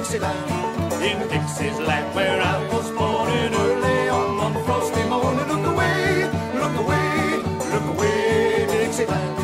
Dixieland, in Dixie's land where I was born and early on one frosty morning. Look away, look away, look away, Dixieland.